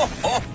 Ho, oh, ho, oh, oh.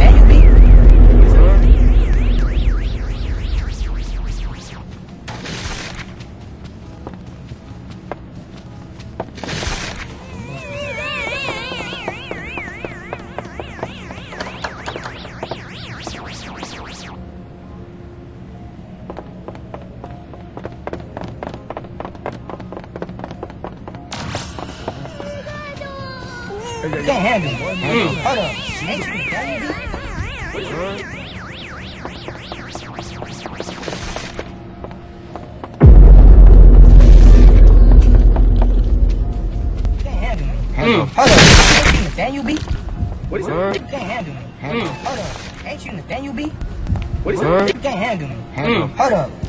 Ain't Can't handle it. Mm. Hold up. Ain't you the man? Can't handle me. Mm. Hold up. Ain't you Nathaniel B? What is it? You can't handle me. Mm. Hold up. Ain't you Nathaniel B? What is it? You can't handle me. Mm. Hold up.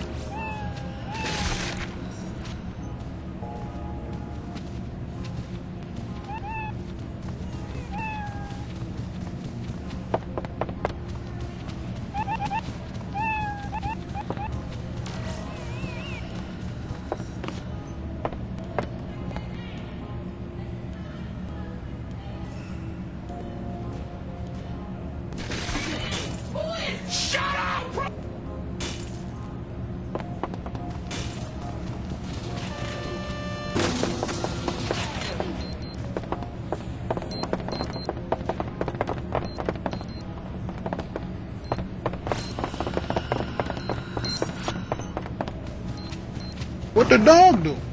redondo.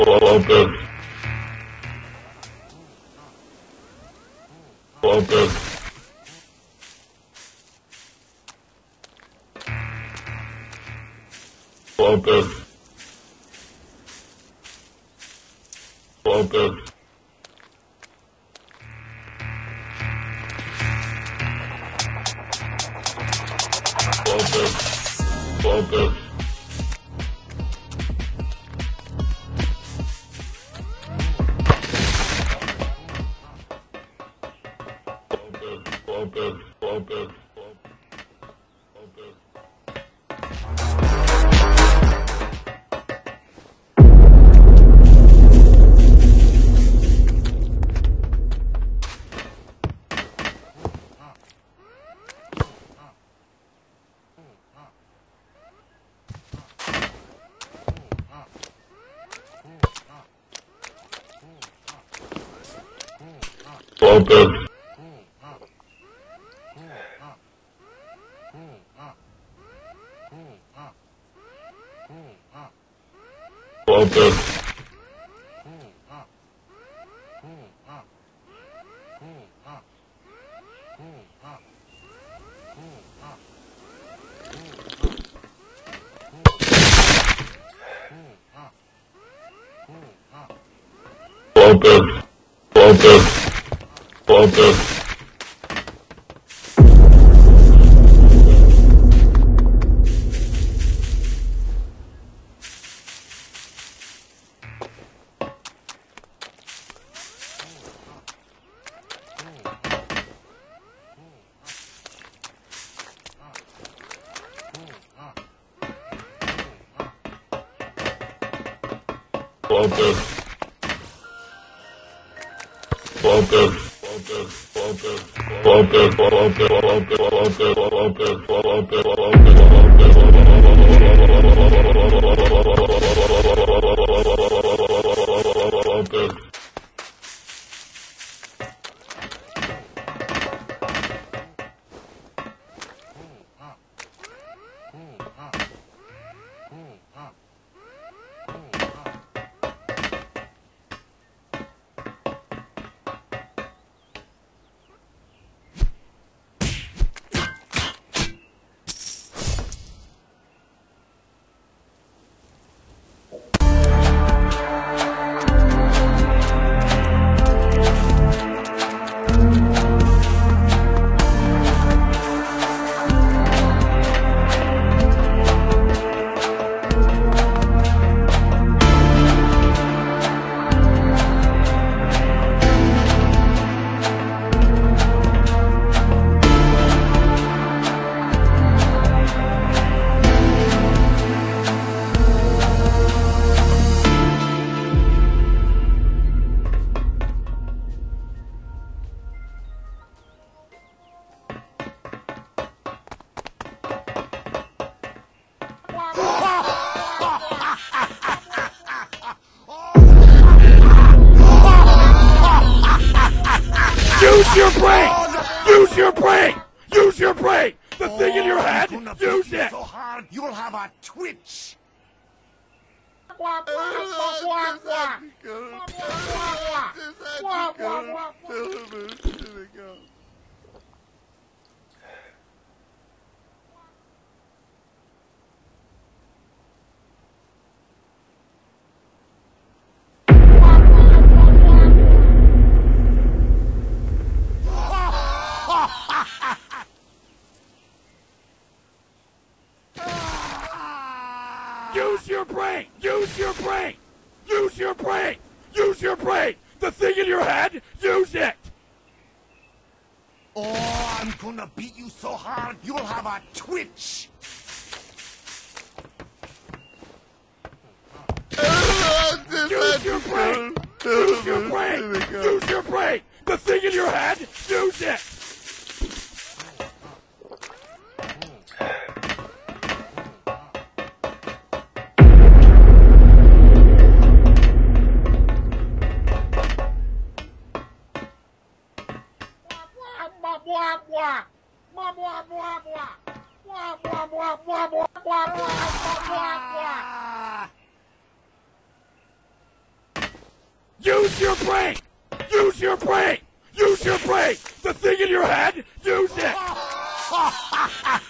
Open. Open. Open. Open. Open. Open. open. Open. focus, focus, focus, focus, focus, focus, focus, focus, focus, focus, focus, focus, focus, Use your brain! Use your brain! Use your brain! The thing in your Oh, head, I'm gonna beat use it! So hard, you'll have a twitch. Use your brain! Use your brain! Use your brain! Use your brain! The thing in your head, use it! Oh, I'm gonna beat you so hard, you'll have a twitch. Use your brain! Use your brain! Use your brain! The thing in your head, use it! Use your brain! Use your brain! Use your brain! The thing in your head, use it!